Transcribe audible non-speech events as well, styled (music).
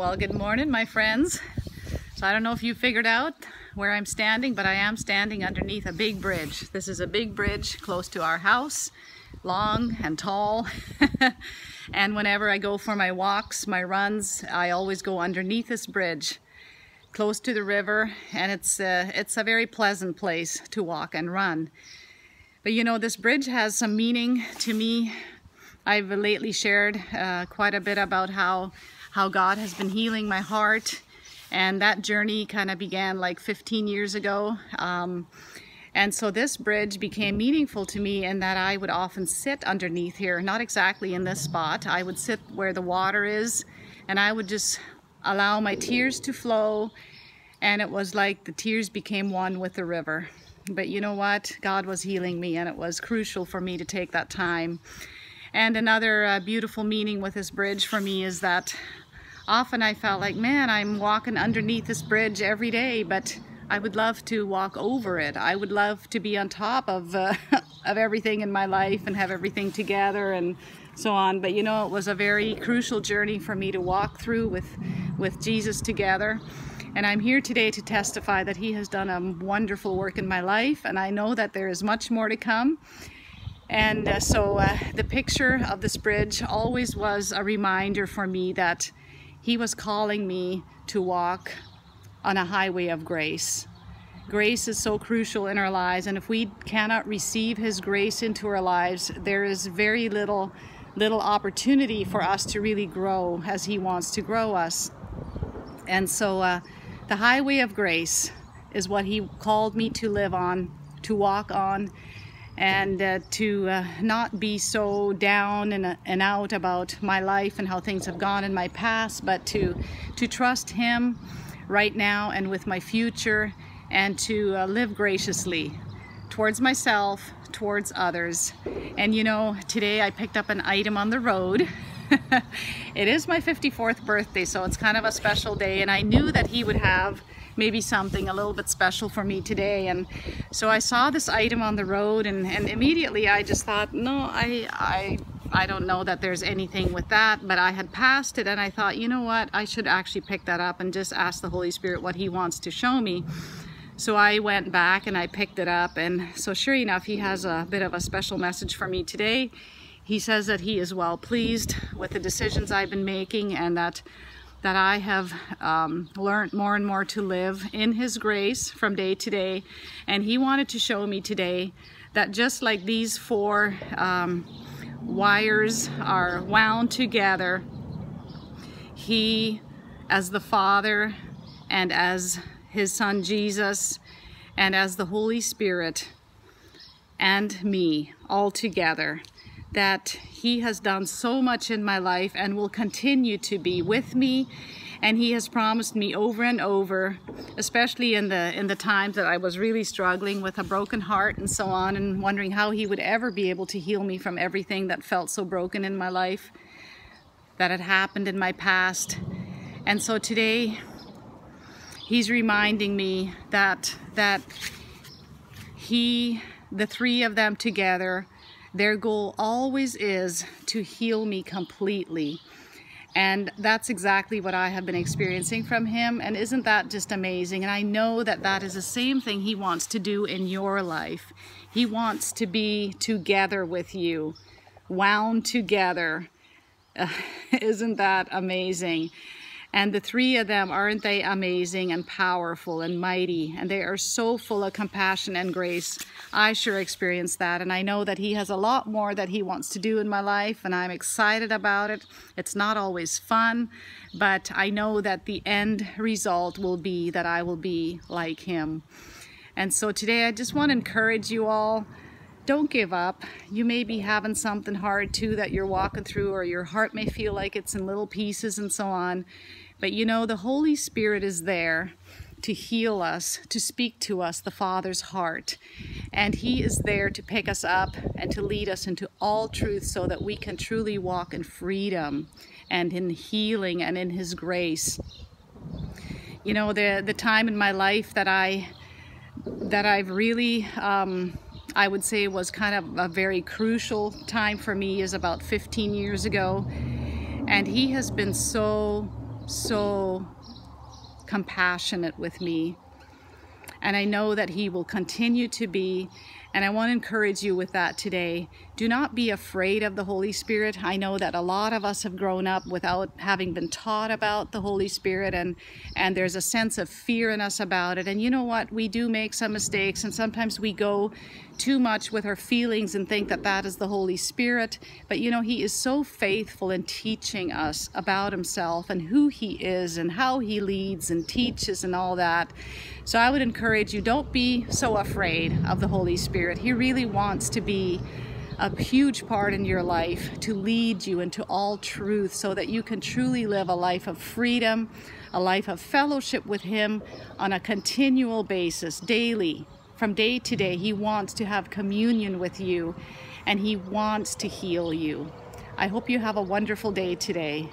Well, good morning, my friends. So I don't know if you figured out where I'm standing, but I am standing underneath a big bridge. This is a big bridge close to our house, long and tall. (laughs) and whenever I go for my walks, my runs, I always go underneath this bridge close to the river and it's uh, it's a very pleasant place to walk and run. But you know, this bridge has some meaning to me. I've lately shared uh, quite a bit about how how God has been healing my heart. And that journey kind of began like 15 years ago. Um, and so this bridge became meaningful to me in that I would often sit underneath here, not exactly in this spot. I would sit where the water is and I would just allow my tears to flow. And it was like the tears became one with the river. But you know what? God was healing me and it was crucial for me to take that time. And another uh, beautiful meaning with this bridge for me is that often I felt like, man, I'm walking underneath this bridge every day, but I would love to walk over it. I would love to be on top of, uh, (laughs) of everything in my life and have everything together and so on. But you know, it was a very crucial journey for me to walk through with, with Jesus together. And I'm here today to testify that he has done a wonderful work in my life. And I know that there is much more to come. And uh, so uh, the picture of this bridge always was a reminder for me that he was calling me to walk on a highway of grace. Grace is so crucial in our lives, and if we cannot receive His grace into our lives, there is very little, little opportunity for us to really grow as He wants to grow us. And so, uh, the highway of grace is what He called me to live on, to walk on, and uh, to uh, not be so down and, uh, and out about my life and how things have gone in my past, but to, to trust Him right now and with my future and to uh, live graciously towards myself, towards others. And you know, today I picked up an item on the road. (laughs) it is my 54th birthday, so it's kind of a special day, and I knew that he would have maybe something a little bit special for me today. And so I saw this item on the road and, and immediately I just thought, no, I, I, I don't know that there's anything with that, but I had passed it and I thought, you know what, I should actually pick that up and just ask the Holy Spirit what he wants to show me. So I went back and I picked it up and so sure enough, he has a bit of a special message for me today. He says that he is well pleased with the decisions I've been making and that that I have um, learned more and more to live in His grace from day to day. And He wanted to show me today that just like these four um, wires are wound together, He, as the Father and as His Son Jesus and as the Holy Spirit and me all together that he has done so much in my life and will continue to be with me. And he has promised me over and over especially in the in the times that I was really struggling with a broken heart and so on and wondering how he would ever be able to heal me from everything that felt so broken in my life that had happened in my past. And so today he's reminding me that that he the three of them together their goal always is to heal me completely. And that's exactly what I have been experiencing from him. And isn't that just amazing? And I know that that is the same thing he wants to do in your life. He wants to be together with you, wound together. Uh, (laughs) isn't that amazing? And the three of them, aren't they amazing and powerful and mighty? And they are so full of compassion and grace. I sure experienced that. And I know that he has a lot more that he wants to do in my life. And I'm excited about it. It's not always fun, but I know that the end result will be that I will be like him. And so today I just want to encourage you all don't give up. You may be having something hard too that you're walking through or your heart may feel like it's in little pieces and so on. But you know, the Holy Spirit is there to heal us, to speak to us the Father's heart. And He is there to pick us up and to lead us into all truth so that we can truly walk in freedom and in healing and in His grace. You know, the, the time in my life that I that I've really um, I would say it was kind of a very crucial time for me is about 15 years ago. And he has been so, so compassionate with me. And I know that He will continue to be. And I want to encourage you with that today. Do not be afraid of the Holy Spirit. I know that a lot of us have grown up without having been taught about the Holy Spirit, and, and there's a sense of fear in us about it. And you know what? We do make some mistakes, and sometimes we go too much with our feelings and think that that is the Holy Spirit. But you know, He is so faithful in teaching us about Himself and who He is and how He leads and teaches and all that. So I would encourage you don't be so afraid of the Holy Spirit. He really wants to be a huge part in your life to lead you into all truth so that you can truly live a life of freedom, a life of fellowship with Him on a continual basis, daily. From day to day, He wants to have communion with you and He wants to heal you. I hope you have a wonderful day today.